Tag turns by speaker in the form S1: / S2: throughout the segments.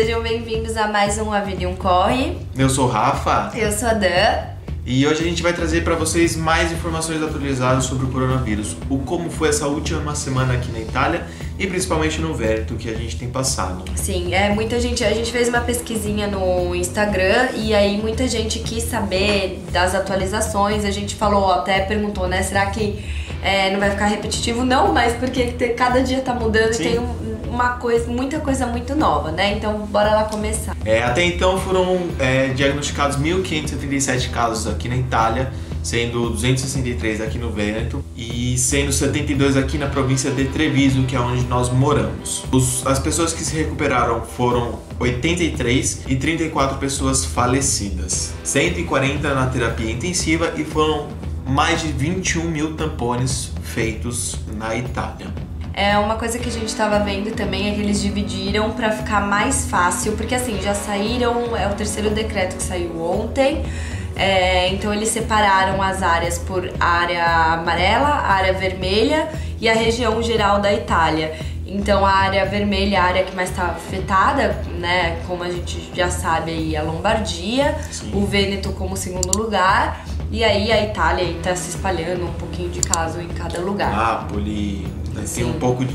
S1: Sejam bem-vindos a mais um Avião Corre.
S2: Eu sou o Rafa.
S1: Eu sou a Dan.
S2: E hoje a gente vai trazer para vocês mais informações atualizadas sobre o coronavírus, o como foi essa última semana aqui na Itália e principalmente no Vérito que a gente tem passado.
S1: Sim, é muita gente. A gente fez uma pesquisinha no Instagram e aí muita gente quis saber das atualizações. A gente falou, até perguntou, né? Será que é, não vai ficar repetitivo? Não, mas porque cada dia tá mudando Sim. e tem um uma coisa, muita coisa muito nova, né? Então, bora lá começar.
S2: É, até então foram é, diagnosticados 1.537 casos aqui na Itália, sendo 263 aqui no Vêneto e sendo 72 aqui na província de Treviso, que é onde nós moramos. Os, as pessoas que se recuperaram foram 83 e 34 pessoas falecidas, 140 na terapia intensiva e foram mais de 21 mil tampones feitos na Itália.
S1: É uma coisa que a gente estava vendo também é que eles dividiram para ficar mais fácil, porque assim, já saíram, é o terceiro decreto que saiu ontem. É, então eles separaram as áreas por área amarela, área vermelha e a região geral da Itália. Então a área vermelha, a área que mais está afetada, né, como a gente já sabe aí, a Lombardia, Sim. o Vêneto como segundo lugar, e aí a Itália está se espalhando um pouquinho de caso em cada lugar.
S2: Nápoles, né? Tem um pouco de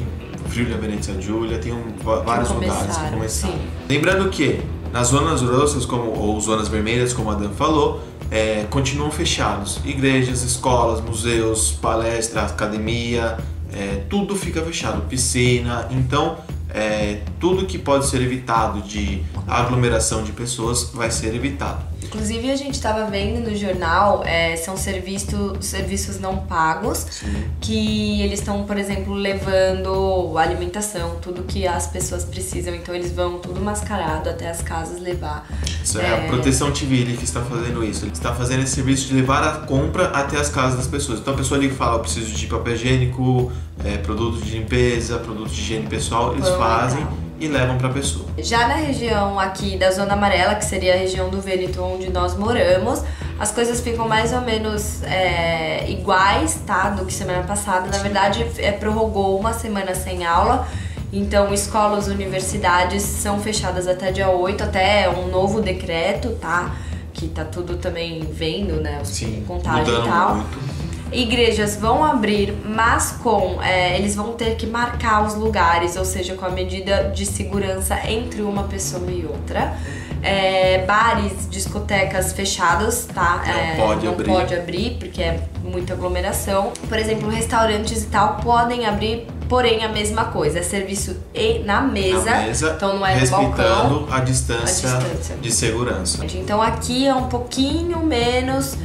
S2: Friuli, Venezia Giulia, tem um, vários lugares que começaram. Lembrando que nas zonas rossas, como, ou zonas vermelhas, como a Dan falou, é, continuam fechados. Igrejas, escolas, museus, palestras, academia, é, tudo fica fechado. Piscina, então é, tudo que pode ser evitado de aglomeração de pessoas vai ser evitado.
S1: Inclusive a gente estava vendo no jornal, é, são serviço, serviços não pagos, Sim. que eles estão, por exemplo, levando alimentação, tudo que as pessoas precisam, então eles vão tudo mascarado até as casas levar.
S2: Isso é, é a Proteção Civil que está fazendo isso. Ele está fazendo esse serviço de levar a compra até as casas das pessoas. Então a pessoa ali fala, eu preciso de papel higiênico, é, produtos de limpeza, produtos de higiene pessoal, eles fazem e levam para a pessoa.
S1: Já na região aqui da Zona Amarela, que seria a região do Vêneto onde nós moramos, as coisas ficam mais ou menos é, iguais, tá? Do que semana passada. Na verdade, é, prorrogou uma semana sem aula. Então, escolas, universidades são fechadas até dia 8, até um novo decreto, tá? Que tá tudo também vendo, né? Os
S2: Sim,
S1: contágio e tal.
S2: Muito
S1: igrejas vão abrir, mas com é, eles vão ter que marcar os lugares, ou seja, com a medida de segurança entre uma pessoa e outra. É, bares, discotecas fechadas, tá?
S2: Não,
S1: é,
S2: pode,
S1: não
S2: abrir.
S1: pode abrir porque é muita aglomeração. Por exemplo, restaurantes e tal podem abrir, porém a mesma coisa, é serviço e na mesa,
S2: na mesa
S1: então não é
S2: respeitando
S1: balcão,
S2: a distância, a distância de segurança.
S1: Então aqui é um pouquinho menos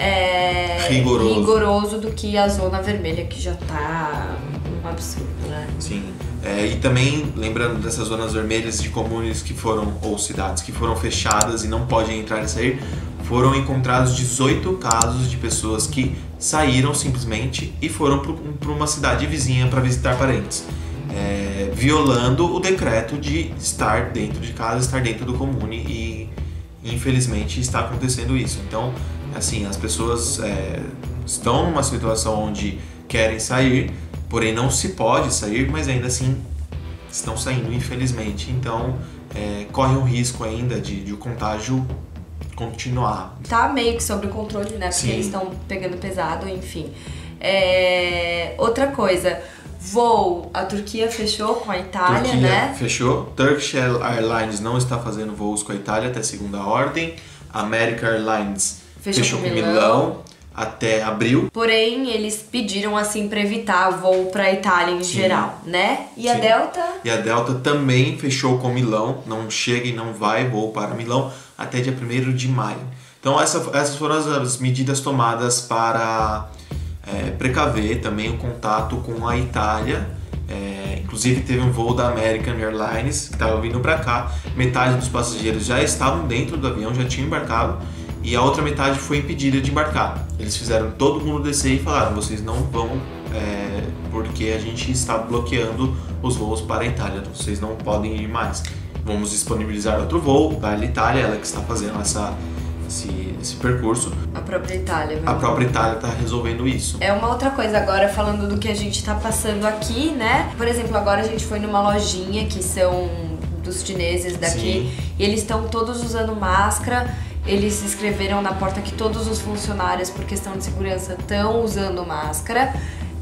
S1: é,
S2: rigoroso.
S1: rigoroso do que a zona vermelha, que já tá um absurdo, né?
S2: Sim. É, e também lembrando dessas zonas vermelhas de comunes que foram, ou cidades que foram fechadas e não podem entrar e sair, foram encontrados 18 casos de pessoas que saíram simplesmente e foram para uma cidade vizinha para visitar parentes, é, violando o decreto de estar dentro de casa, estar dentro do comune e infelizmente está acontecendo isso. Então assim, as pessoas é, estão numa situação onde querem sair, porém não se pode sair, mas ainda assim estão saindo, infelizmente. Então, é, corre um risco ainda de, de o contágio continuar.
S1: Tá meio que sob controle, né? Porque Sim. eles estão pegando pesado, enfim. É, outra coisa, voo, a Turquia fechou com a Itália,
S2: Turquia
S1: né?
S2: Fechou. Turkish Airlines não está fazendo voos com a Itália até segunda ordem. American Airlines Fechou, Fechou com, Milão. Milão até abril.
S1: Porém, eles pediram assim para evitar voo para Itália em Sim. geral, né? E Sim. a Delta?
S2: E a Delta também fechou com Milão, não chega e não vai voo para Milão até dia 1 de maio. Então essa, essas foram as medidas tomadas para é, precaver também o contato com a Itália. É, inclusive teve um voo da American Airlines que estava vindo para cá. Metade dos passageiros já estavam dentro do avião, já tinham embarcado e a outra metade foi impedida de embarcar. Eles fizeram todo mundo descer e falaram: vocês não vão, é, porque a gente está bloqueando os voos para a Itália, vocês não podem ir mais. Vamos disponibilizar outro voo para a Itália, ela que está fazendo essa, esse, esse percurso.
S1: A própria Itália, mesmo.
S2: A própria Itália está resolvendo isso.
S1: É uma outra coisa agora, falando do que a gente está passando aqui, né? Por exemplo, agora a gente foi numa lojinha que são dos chineses daqui.
S2: Sim.
S1: E eles estão todos usando máscara. Eles escreveram na porta que todos os funcionários, por questão de segurança, estão usando máscara.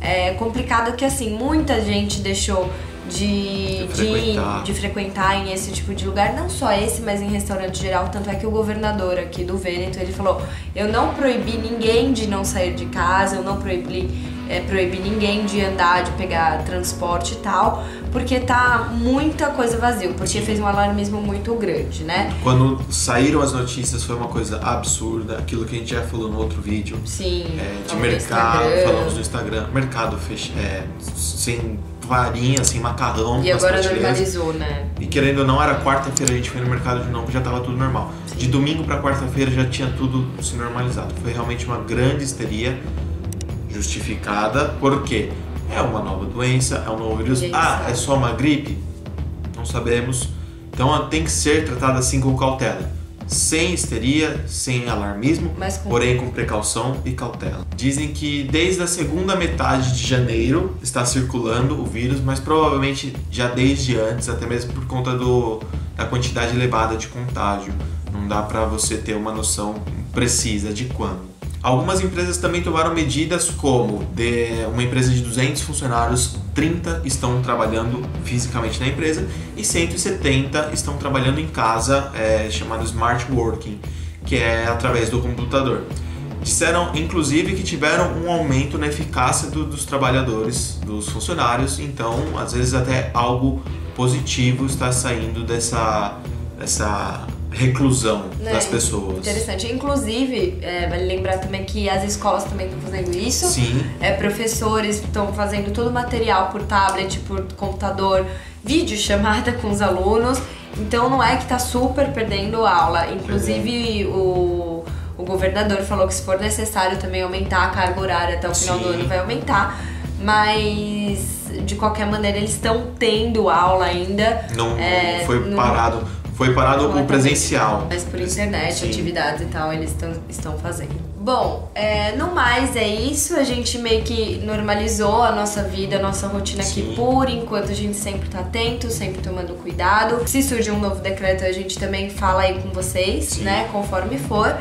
S1: É complicado que, assim, muita gente deixou de,
S2: De frequentar.
S1: de, de frequentar em esse tipo de lugar, não só esse, mas em restaurante geral. Tanto é que o governador aqui do Vêneto, ele falou: eu não proibi ninguém de não sair de casa, eu não proibi, é, proibi ninguém de andar, de pegar transporte e tal, porque tá muita coisa vazia, porque fez um alarmismo muito grande, né?
S2: Quando saíram as notícias foi uma coisa absurda, aquilo que a gente já falou no outro vídeo.
S1: Sim.
S2: É, de mercado, falamos no Instagram, mercado fech... é, sem varinha, sem macarrão.
S1: E agora normalizou, né?
S2: E querendo ou não, era quarta-feira, a gente foi no mercado de novo, já tava tudo normal. De domingo pra quarta-feira já tinha tudo se normalizado. Foi realmente uma grande histeria justificada, porque é uma nova doença, é um novo vírus. Ah, é só uma gripe? Não sabemos. Então ela tem que ser tratada assim com cautela. Sem histeria, sem alarmismo,
S1: Mas com-
S2: porém com precaução e cautela. Dizem que desde a segunda metade de janeiro está circulando o vírus, mas provavelmente já desde antes, até mesmo por conta do, da quantidade elevada de contágio. Não dá para você ter uma noção precisa de quando. Algumas empresas também tomaram medidas como de uma empresa de 200 funcionários, 30 estão trabalhando fisicamente na empresa e 170 estão trabalhando em casa, é, chamado Smart Working, que é através do computador. Disseram, inclusive, que tiveram um aumento na eficácia do- dos trabalhadores, dos funcionários, então, às vezes, até algo positivo está saindo dessa, dessa reclusão
S1: Né,
S2: das pessoas.
S1: Interessante. Inclusive, é, vale lembrar também que as escolas também estão fazendo isso.
S2: Sim,
S1: É, professores estão fazendo todo o material por tablet, por computador, vídeo chamada com os alunos. Então não é que tá super perdendo aula. Inclusive o, o governador falou que se for necessário também aumentar a carga horária até o final do
S2: Sim.
S1: ano vai aumentar. Mas de qualquer maneira eles estão tendo aula ainda.
S2: não
S1: É,
S2: foi
S1: não-
S2: parado. Foi parado o presencial.
S1: Mas por internet,
S2: Sim.
S1: atividades e tal, eles tão, estão fazendo. Bom, é, no mais é isso. A gente meio que normalizou a nossa vida, a nossa rotina aqui
S2: Sim.
S1: por enquanto. A gente sempre tá atento, sempre tomando cuidado. Se surgir um novo decreto, a gente também fala aí com vocês,
S2: Sim.
S1: né? Conforme for.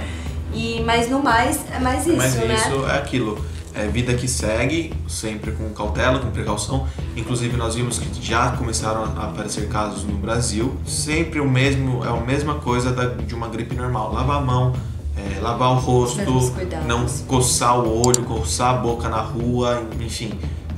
S1: E, mas no mais, é mais isso,
S2: Mas
S1: né?
S2: isso é aquilo. É vida que segue, sempre com cautela, com precaução. Inclusive nós vimos que já começaram a aparecer casos no Brasil. Sempre o mesmo, é a mesma coisa da- de uma gripe normal. Lavar a mão, é, lavar o rosto, não coçar o olho, coçar a boca na rua, enfim.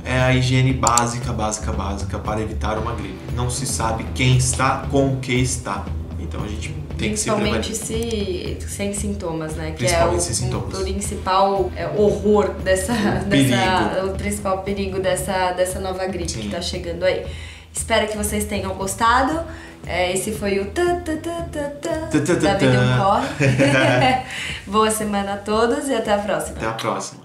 S2: É a higiene básica, básica, básica para evitar uma gripe. Não se sabe quem está com o que está. Então a gente tem que se.
S1: Principalmente se, sem sintomas, né? Que é
S2: Principalmente
S1: o,
S2: sem sintomas.
S1: o principal é, horror dessa,
S2: Perigo.
S1: dessa. O principal perigo dessa, dessa nova gripe
S2: Sim.
S1: que tá chegando aí. Espero que vocês tenham gostado. É, esse foi o tã, tã, Tã, tã, tã, da Vida um. Boa semana a todos e até a próxima.
S2: Até a próxima.